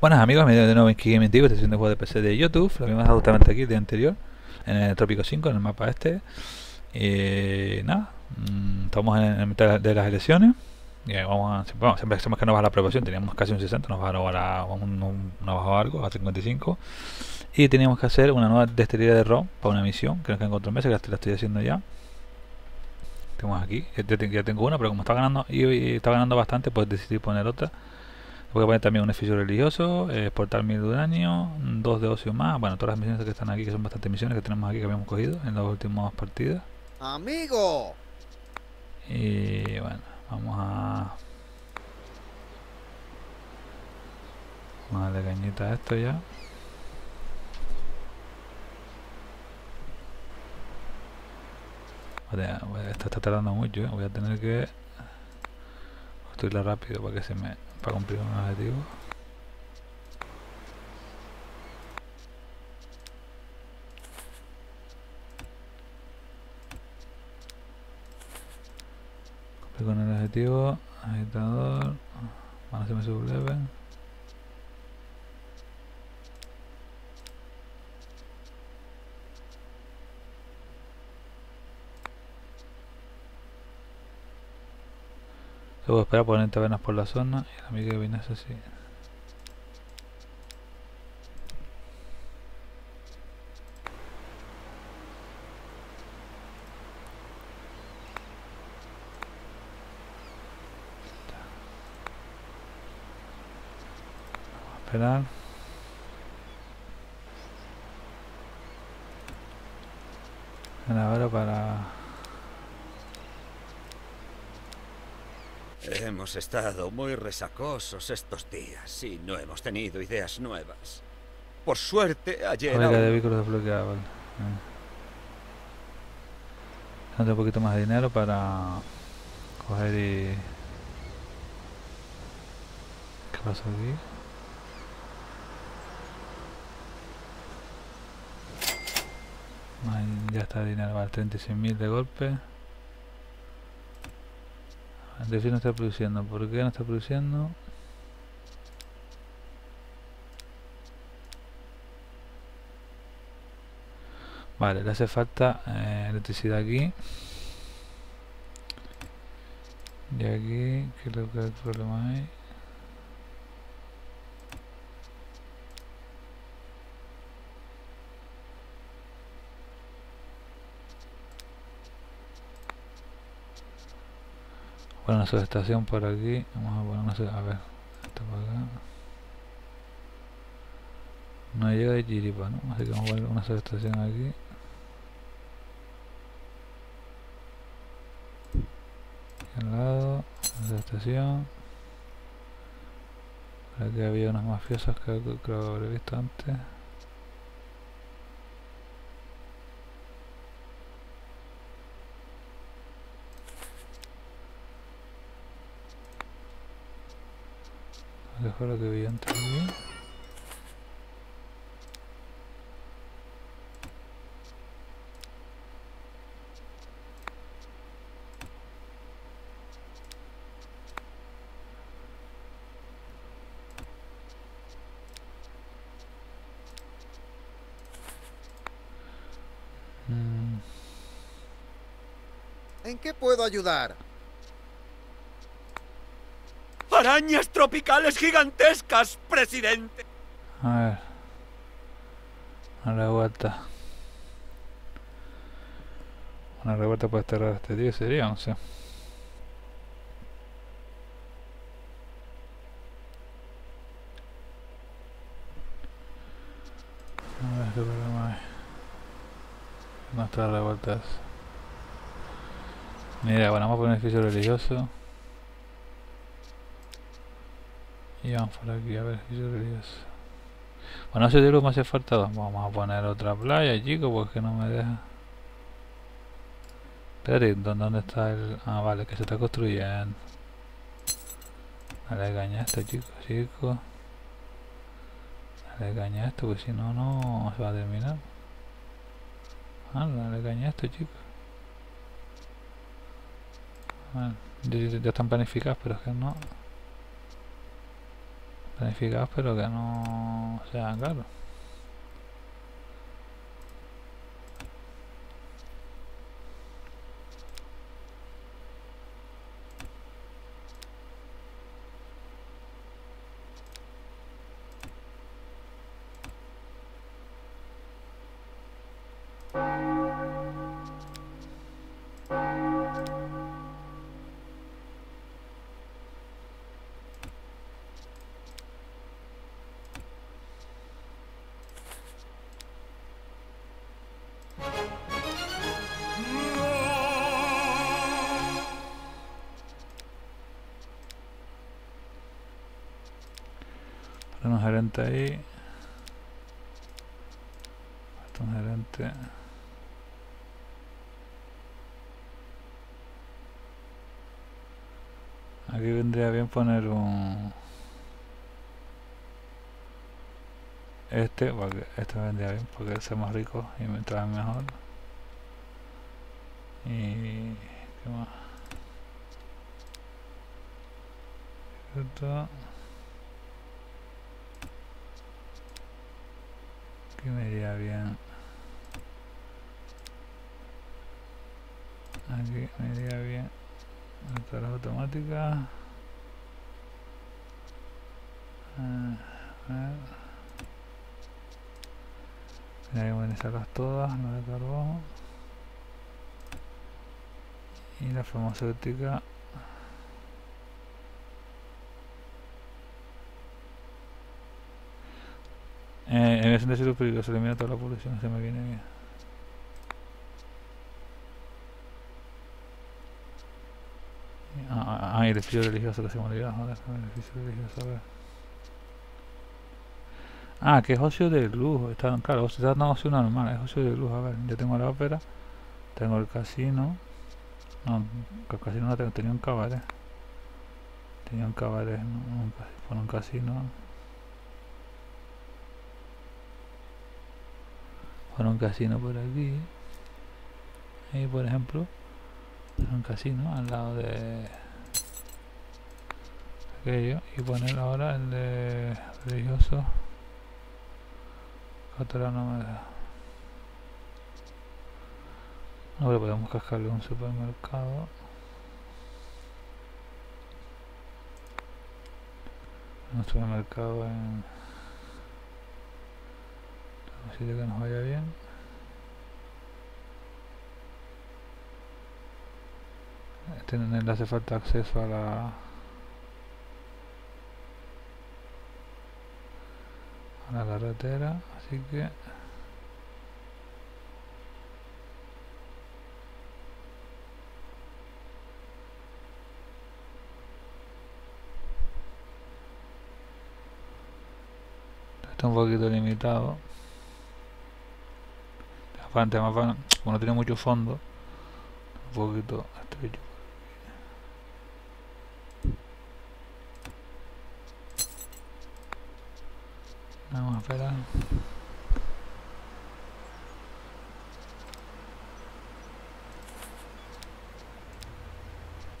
Buenas amigos, me de nuevo en TV, esta sesión de juego de PC de YouTube, lo vimos justamente aquí el día anterior, en el Trópico 5, en el mapa este. Y nada, mm, estamos en, en mitad de las elecciones. Y vamos a, siempre, decimos que nos baja la aprobación, teníamos casi un 60, nos bajó ahora un, un, nos bajó algo, a 55. Y teníamos que hacer una nueva destilería de ROM para una misión, que nos quedan cuatro meses, que la estoy haciendo ya. Tenemos aquí, ya, ya tengo una, pero como está ganando y, y está ganando bastante, pues decidí poner otra. Voy a poner también un edificio religioso, eh, exportar mil de uranio, dos de ocio más. Bueno, todas las misiones que están aquí, que son bastantes misiones que tenemos aquí que habíamos cogido en las últimas partidas. ¡Amigo! Y bueno, vamos a. Vamos a darle cañita a esto ya. Esto está tardando mucho, ¿eh? voy a tener que construirla rápido para que se me para cumplir un objetivo. Cumplir con el objetivo, agitador, van a hacerme subleve. Luego esperar poner tabernas por la zona y amigo que viene así. Esperar. Ahora para Hemos estado muy resacosos estos días y no hemos tenido ideas nuevas. Por suerte, ayer... Fábrica de vehículos desbloqueada, vale. Dando un poquito más de dinero para coger y... ¿Qué pasa aquí? Ahí ya está el dinero, vale, 36.000 de golpe. El delfín no está produciendo. ¿Por qué no está produciendo? Vale, le hace falta eh, electricidad aquí. Y aquí, ¿qué es lo que el problema hay? Poner una subestación por aquí. Vamos a poner una a ver esto por acá. No llega de Chiripa ¿no? así que vamos a poner una subestación aquí. Al lado una subestación. Por aquí había unos mafiosos que creo que habré visto antes ¿En qué puedo ayudar? ¡Arañas tropicales gigantescas, presidente! A ver. Revuelta. Una revuelta para desterrar a este tío sería, no sé. A ver qué problema hay. Nuestras revueltas. Mira, bueno, vamos a poner un edificio religioso. Y vamos por aquí a ver edificio religioso. Bueno, ese libro me hace falta. Vamos a poner otra playa, chicos, porque no me deja. Espérate, ¿dónde está el...? Ah, vale, que se está construyendo. Dale caña a esto, chicos, chicos. Dale caña a esto, porque si no, no se va a terminar. Ah, dale caña a esto, chicos. Bueno, ya, ya están planificados, pero es que no. Planificados pero que no sean caros. Ahí. Un gerente. Aquí vendría bien poner un... Este, porque este vendría bien porque es más rico y me trae mejor. Y... ¿Qué más? Esto... Aquí me iría bien. Aquí me iría bien. Lectoras automáticas. Ah, a ver. Voy a organizarlas todas, no de. Y la farmacéutica. Eh, en ese sentido peligroso, elimina toda la población, se me viene bien. Ah, ah, ah, el edificio religioso que se me olvidó, joder, el religioso, a ver. Ah, que es ocio de lujo, está, claro, está no ocio normal, es ocio de lujo, a ver, yo tengo la ópera, tengo el casino, no, el casino no tengo, tenía un cabaret, tenía un cabaret, no, un casino, por un casino por aquí, ahí por ejemplo, un casino al lado de aquello. Y poner ahora el de religioso catalano pero podemos cascarle un supermercado. Un supermercado en sitio que nos vaya bien. Este no le hace falta acceso a la a la carretera así que está un poquito limitado aparte más van- como no tiene mucho fondo un poquito estrecho Vamos a esperar.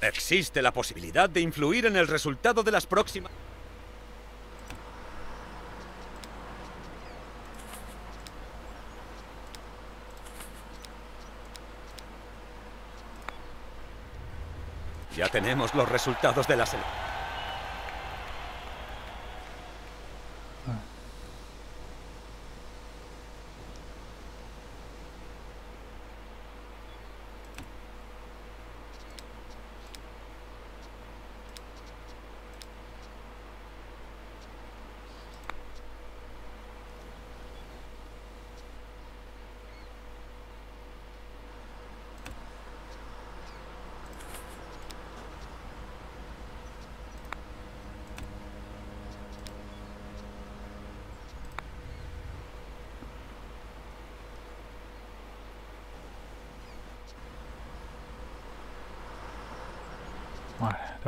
Existe la posibilidad de influir en el resultado de las próximas... Los resultados de las... ele-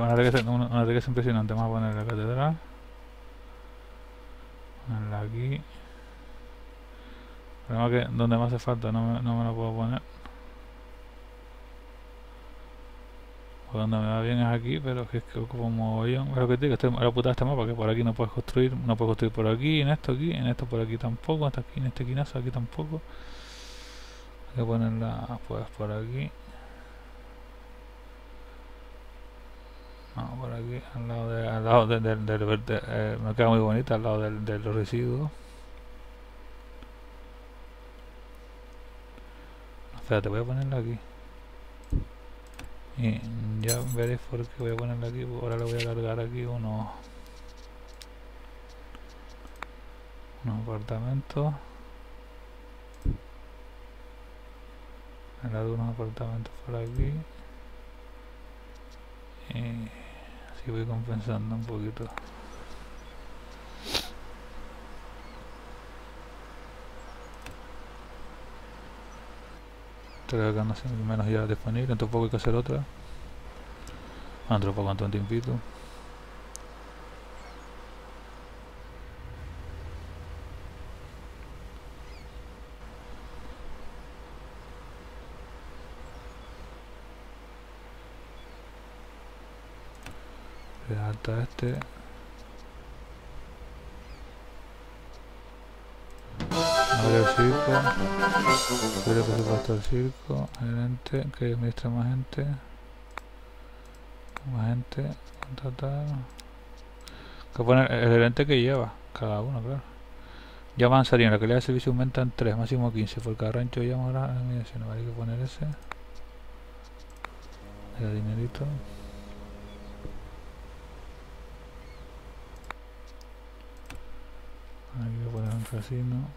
Una riqueza impresionante. Vamos a poner la catedral. Ponerla aquí. El problema es que donde me hace falta no me, no me la puedo poner. Por donde me va bien es aquí, pero es que como mogollón. Es lo que te digo, este, la puta este mapa, que por aquí no puedes construir, no puedes construir por aquí, en esto aquí, en esto por aquí tampoco, hasta aquí, en este quinazo aquí tampoco. Hay que ponerla pues por aquí. No, por aquí, al lado de, al lado de- del, del eh, me queda muy bonita, al lado del, de los residuos. Espérate, voy a ponerla aquí. Y ya veréis por qué voy a ponerla aquí. Ahora le voy a cargar aquí unos, unos apartamentos. Le hago unos apartamentos por aquí. Y así voy compensando un poquito. Estoy quedando sin menos ya disponible, dentro de poco hay que hacer otra. Dentro de un tiempito. A este. Abre el circo. Quiero que se puesto el circo. Gerente, que administra más gente. Más gente. Que pone el gerente que lleva. Cada uno, claro. Ya avanzaría. La calidad de servicio aumenta en 3, máximo 15. Por cada rancho llama ahora mediación. Vale, que poner ese. Da dinerito. Aquí voy a poner un casino.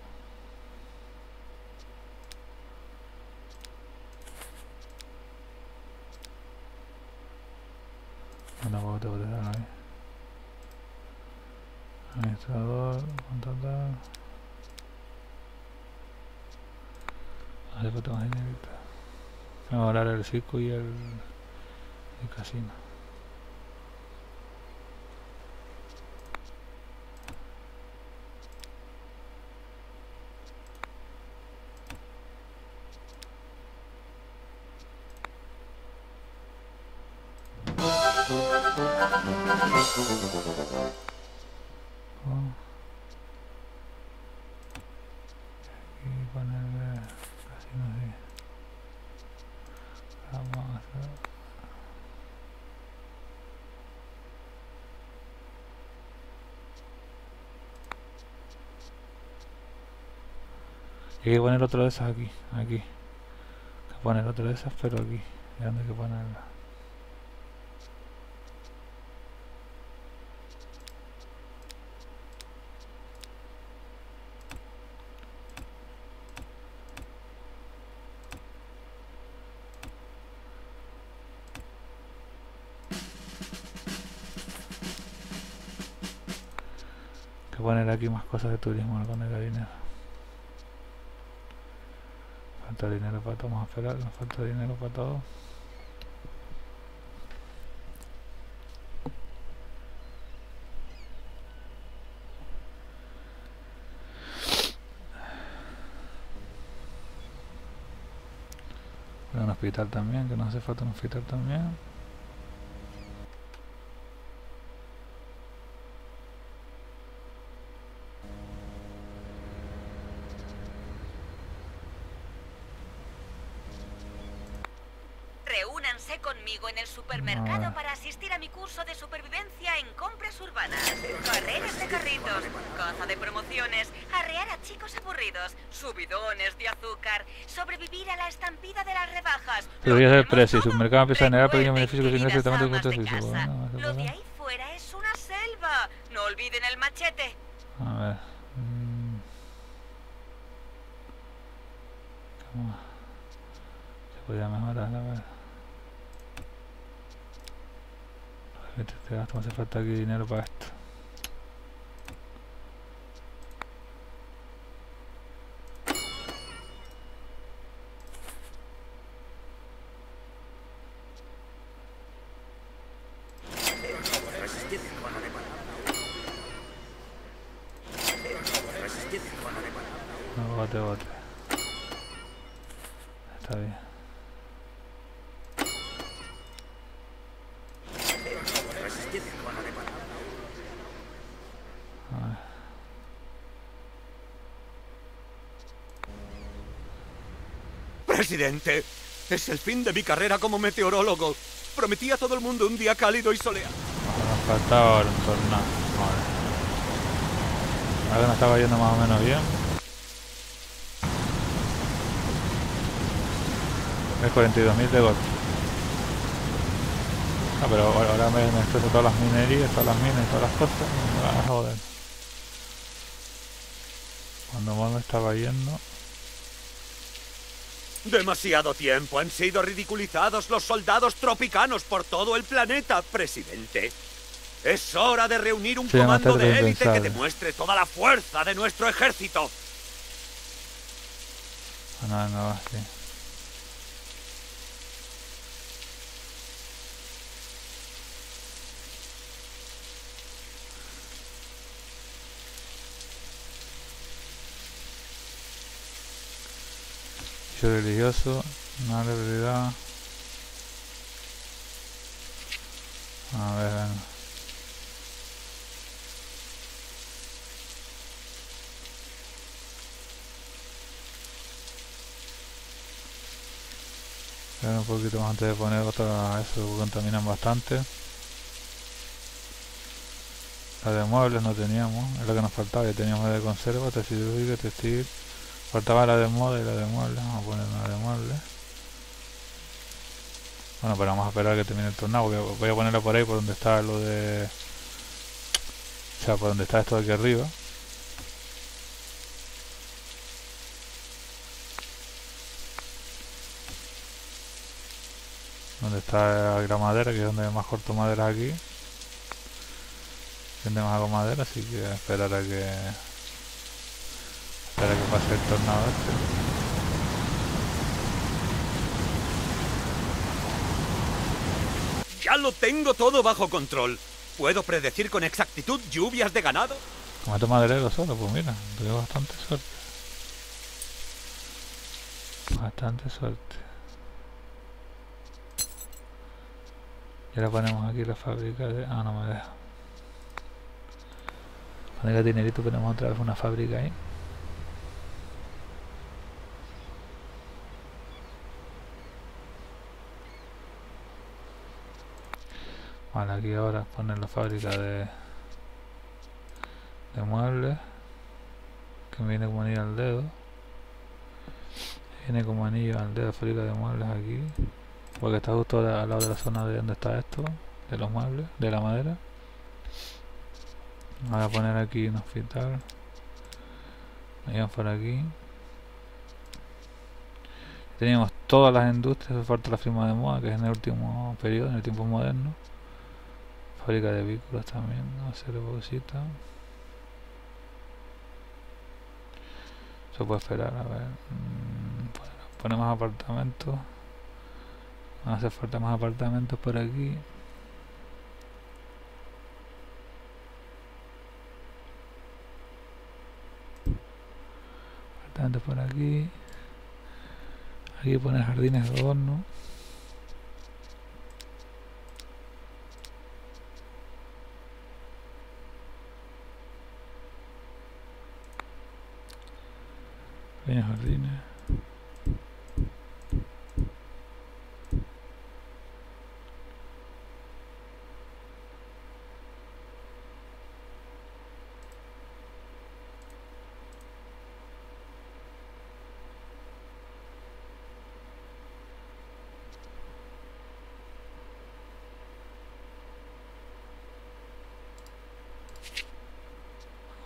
Una bota de ahí. Administrador, contratar. Ahí después tengo dinerito. Vamos a hablar el circo y el, el casino. Hay que poner otro de esas aquí, aquí. Hay que poner otro de esas, pero aquí. ¿Y dónde hay que ponerla? Hay que poner aquí más cosas de turismo, no poner dinero. Falta dinero para todo, vamos a esperar, nos falta dinero para todo. Un hospital también, que nos hace falta un hospital también. En el supermercado Ah. para asistir a mi curso de supervivencia en compras urbanas. Carreras de carritos, caza de promociones, arrear a chicos aburridos, subidones de azúcar, sobrevivir a la estampida de las rebajas. Pero Lo voy a hacer precio, supermercado empieza a generar pequeños beneficios que sin amas con de casa, Bueno, Lo de ahí fuera es una selva. No olviden el machete. A ver. mm. Se podría mejorar, a ver. Este te gasto, me hace falta aquí dinero para esto. No, bote, bote. Está bien. Presidente, es el fin de mi carrera como meteorólogo. Prometí a todo el mundo un día cálido y soleado. Nos faltaba ahora un tornado. Vale. Ahora nos estaba yendo más o menos bien. Es 42.000 de golpe. Ah, pero ahora me, me estreso todas las minerías, todas las minas y todas las cosas. Me joder. Cuando más me estaba yendo. Demasiado tiempo han sido ridiculizados los soldados tropicanos por todo el planeta, presidente. Es hora de reunir un Sí, comando de élite que demuestre toda la fuerza de nuestro ejército. Sí. Yo religioso, le prioridad. A ver, venga. Un poquito más antes de poner otra, eso contaminan bastante. La de muebles no teníamos, es lo que nos faltaba, ya teníamos la de conserva, textil, textil. Faltaba la de moda y la de muebles, vamos a poner una de muebles. Bueno, pero vamos a esperar a que termine el tornado, voy a, voy a ponerla por ahí, por donde está lo de... O sea, por donde está esto de aquí arriba. donde está la madera, que es donde más corto madera aquí. Donde más hago madera, así que esperar a que que pase el tornado este. Ya lo tengo todo bajo control. ¿Puedo predecir con exactitud lluvias de ganado? Como mato maderero solo, pues mira, tengo bastante suerte. Bastante suerte. Y ahora ponemos aquí la fábrica de... Ah, no me deja. Cuando haya dinerito ponemos otra vez una fábrica ahí. Vale, aquí ahora poner la fábrica de, de muebles que me viene como anillo al dedo. Viene como anillo al dedo fábrica de muebles aquí. Porque está justo al lado de la zona de donde está esto, de los muebles, de la madera. Voy a poner aquí un hospital. Llevan por aquí. Teníamos todas las industrias, falta la firma de moda, que es en el último periodo, en el tiempo moderno. Fábrica de vehículos también, ¿no? hacer cositas. Se puede esperar, a ver. mm, pone- Ponemos apartamentos. Van a hacer falta más apartamentos por aquí. Apartamentos por aquí. Aquí poner jardines de adorno. Pequeños jardines.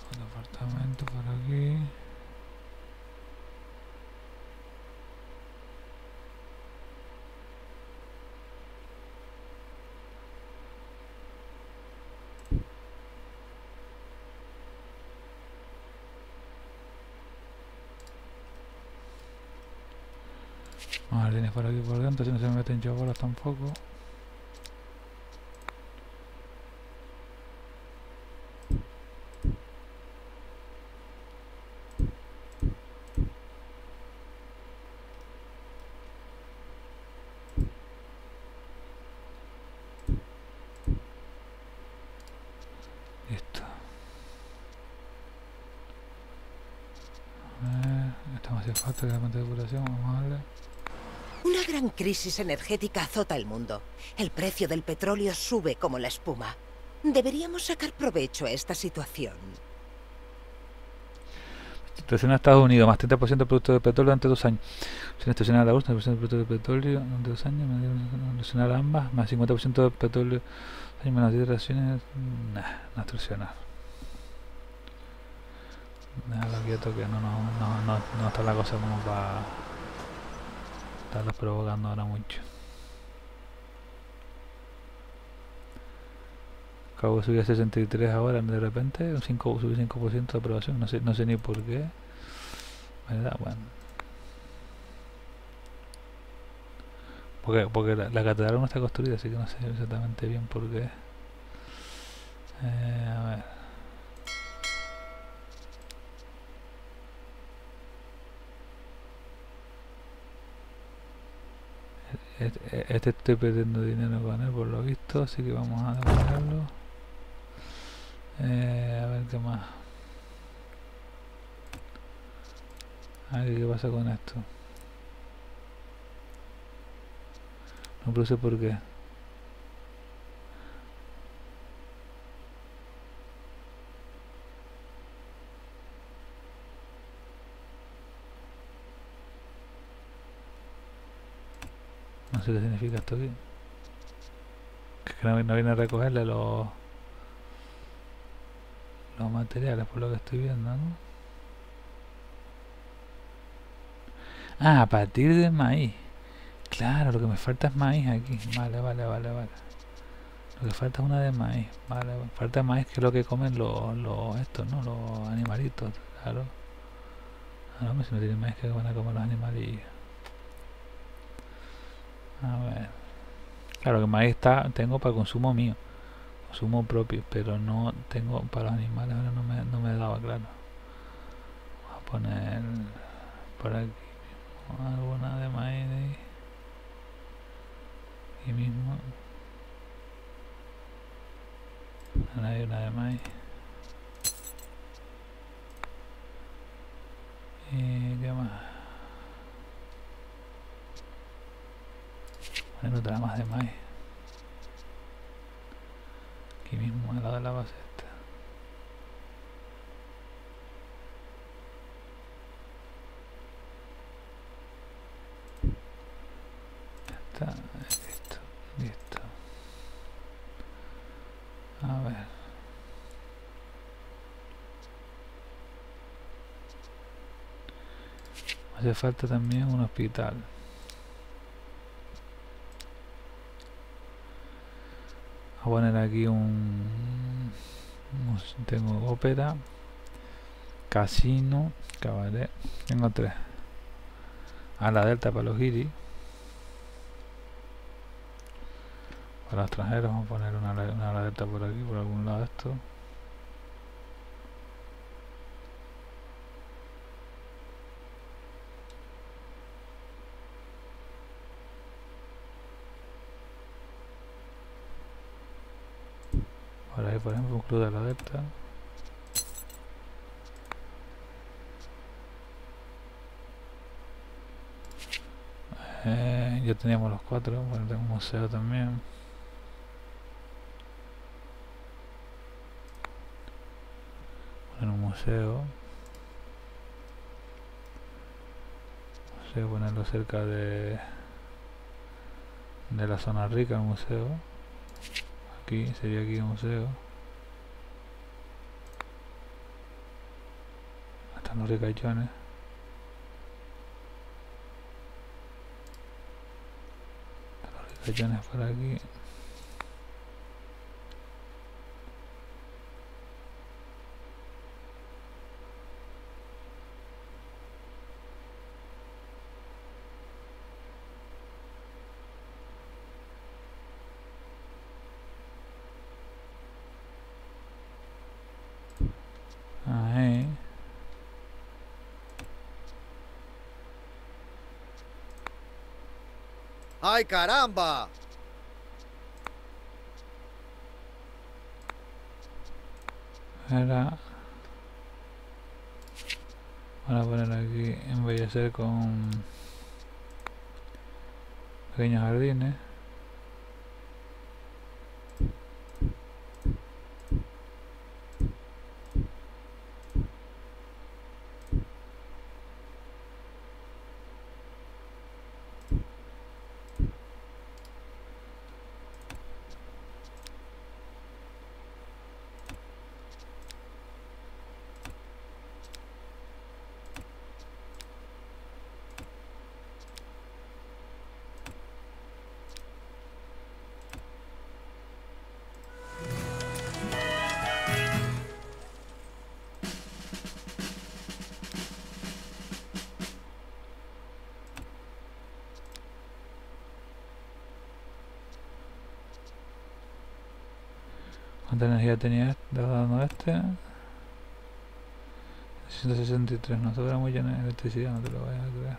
Un apartamento por aquí. Más jardines por aquí por dentro, si no se me meten chobolas tampoco. Listo. A ver, esto me hace falta que la depuración, vamos a darle. Gran crisis energética azota el mundo. El precio del petróleo sube como la espuma. Deberíamos sacar provecho a esta situación. Estación a Estados Unidos, más 30% del producto de petróleo durante dos años. Estacionar a la bolsa, 30% del producto de petróleo durante dos años, estacionar ambas, más 50% del petróleo, hay menos 10 raciones, nah, no estacionar. Déjalo quieto que no, no, no, no, no está la cosa como para estarlos provocando ahora mucho. Acabo de subir a 63 ahora de repente, un 5, subí 5% de aprobación, no sé, no sé ni por qué. ¿Verdad? Bueno. Porque, porque la, la catedral no está construida, así que no sé exactamente bien por qué. Eh, Este, estoy perdiendo dinero con él por lo visto, así que vamos a devolverlo. Eh, a ver qué más. A ver qué pasa con esto. No produce por qué. Sé qué significa esto aquí. Que no, viene a recogerle los los materiales por lo que estoy viendo, ¿no? Ah, a partir de maíz. Claro, lo que me falta es maíz aquí. Vale, vale, vale, vale. Lo que falta es una de maíz. Vale, falta maíz que es lo que comen los, los estos, ¿no? Los animalitos, claro. Ah, no, si no tiene maíz que van a comer los animalillos. A ver. Claro que maíz está, tengo para consumo mío. Consumo propio, pero no tengo para los animales, ahora no me, no me daba claro. Vamos a poner por aquí alguna de maíz. Aquí mismo. Ahora hay una de maíz. ¿Y qué más? Bueno, otra más de maíz. Aquí mismo al lado de la base esta. Ya está, listo, listo. A ver. Hace falta también un hospital. Poner aquí un, tengo ópera casino cabaret tengo tres. A la delta para los guiris. Para los extranjeros vamos a poner una, una delta por aquí por algún lado esto por de la delta Eh, ya teníamos los cuatro, bueno, tengo un museo también. Poner un museo. Museo, ponerlo cerca de de la zona rica, el museo. Aquí, sería aquí el museo. Están los ricachones. Ricachones por aquí. Ahí. ¡Ay, caramba! Ahora a poner aquí embellecer con Pequeños jardines. ¿Cuánta energía tenía este, dando este? 163, no sobra en electricidad, no te lo vayas a creer.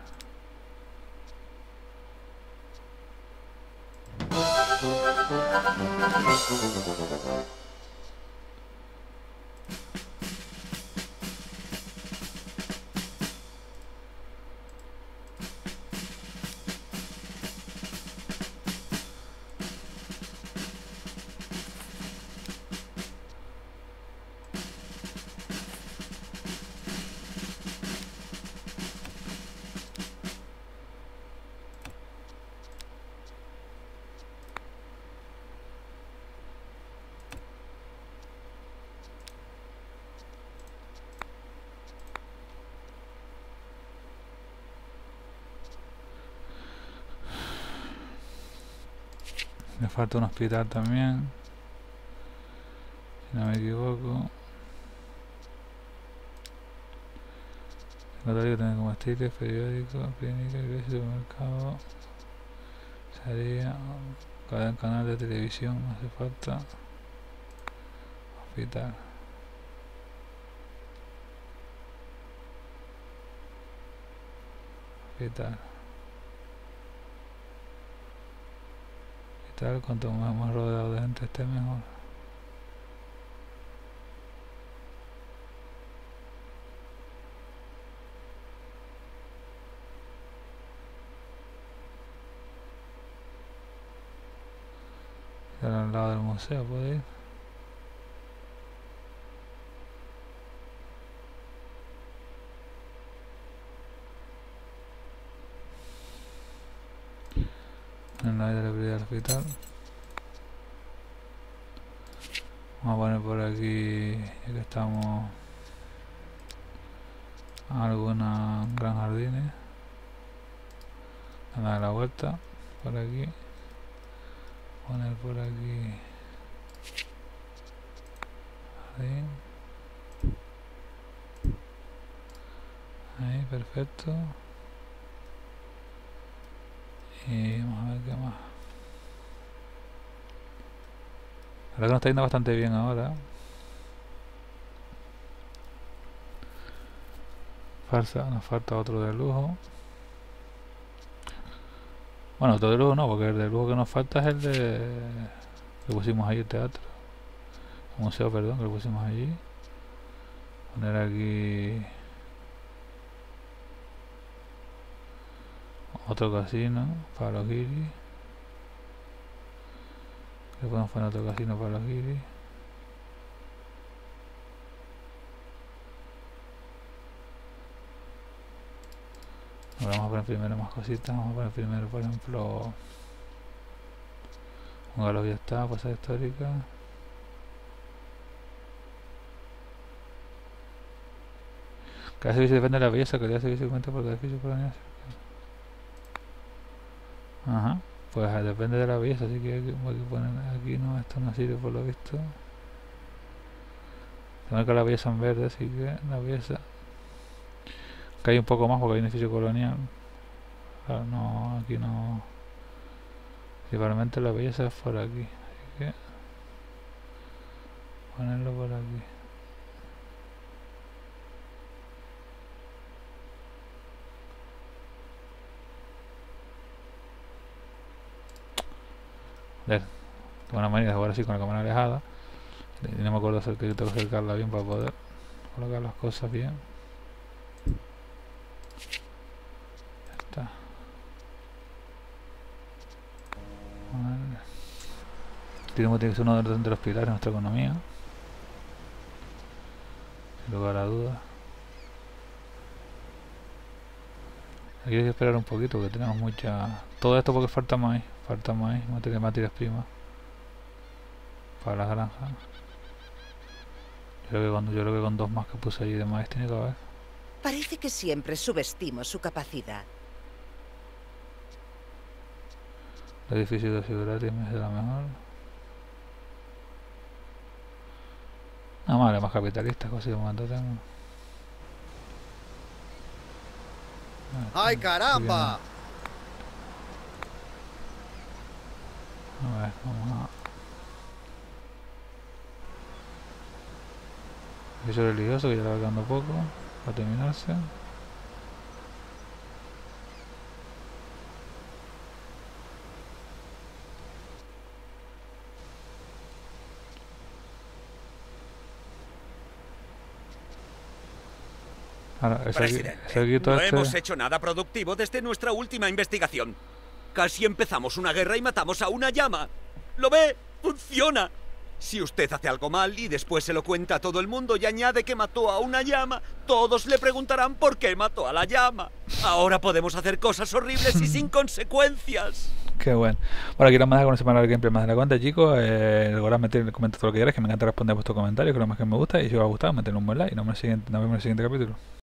Me falta un hospital también. Si no me equivoco. Notario tiene comestibles, periódicos, clínica, iglesia, supermercado. Sería cada canal de televisión, no hace falta. Hospital. Hospital. Cuanto más, más rodeado de gente esté mejor. al lado del museo, puede ir. En la de la del hospital vamos a poner por aquí ya que estamos alguna gran jardines. Dar la vuelta por aquí. Poner por aquí jardín. Ahí perfecto y vamos a ver qué más. La verdad que nos está yendo bastante bien ahora. Falsa, nos falta otro de lujo. Bueno, otro de lujo no, porque el de lujo que nos falta es el de... que pusimos ahí el teatro. El museo, perdón, que lo pusimos allí. Poner aquí... otro casino para los guiris. Le podemos poner otro casino para los guiris. Ahora vamos a poner primero más cositas vamos a poner primero por ejemplo un galo ya está pasada histórica. Cada servicio depende de la belleza cada servicio cuenta por cada edificio por año Ajá. Pues ah, depende de la belleza, así que hay que poner aquí, no, esto no sirve por lo visto. Se que la belleza en verde, así que la belleza cae un poco más porque hay un edificio colonial. Claro, no, aquí no. Principalmente la belleza es por aquí, así que ponerlo por aquí. De una manera de jugar así con la cámara alejada no me acuerdo hacer que tengo que acercarla bien para poder colocar las cosas bien ya está Vale. Tenemos que ser uno de los, pilares de nuestra economía. Sin lugar a dudas. Aquí hay que esperar un poquito porque tenemos mucha... Todo esto porque falta maíz. Falta maíz, materia- materias primas. Para las granjas. Yo creo, que con, yo creo que con dos más que puse ahí de maíz tiene que haber. Parece que siempre subestimo su capacidad. El edificio de me es de la mejor. Ah, vale, más capitalista, cosas de momento tengo. ¡Ay, sí, caramba! A ver, vamos a... Edificio religioso que ya quedando poco para terminarse. Ahora, aquí- Presidente, ese aquí todo no este- hemos hecho nada productivo desde nuestra última investigación. Casi empezamos una guerra y matamos a una llama. ¿Lo ve? ¡Funciona! Si usted hace algo mal y después se lo cuenta a todo el mundo y añade que mató a una llama, todos le preguntarán por qué mató a la llama. Ahora podemos hacer cosas horribles y sin consecuencias. Qué bueno. Bueno, quiero más con ese panel gameplay más de la cuenta, chicos. Eh, recordad meter, comentar todo lo que quieras, que me encanta responder a vuestros comentarios, que es lo más que me gusta. Y si os ha gustado, meterle un buen like. Y nos vemos en el siguiente, nos vemos en el siguiente capítulo.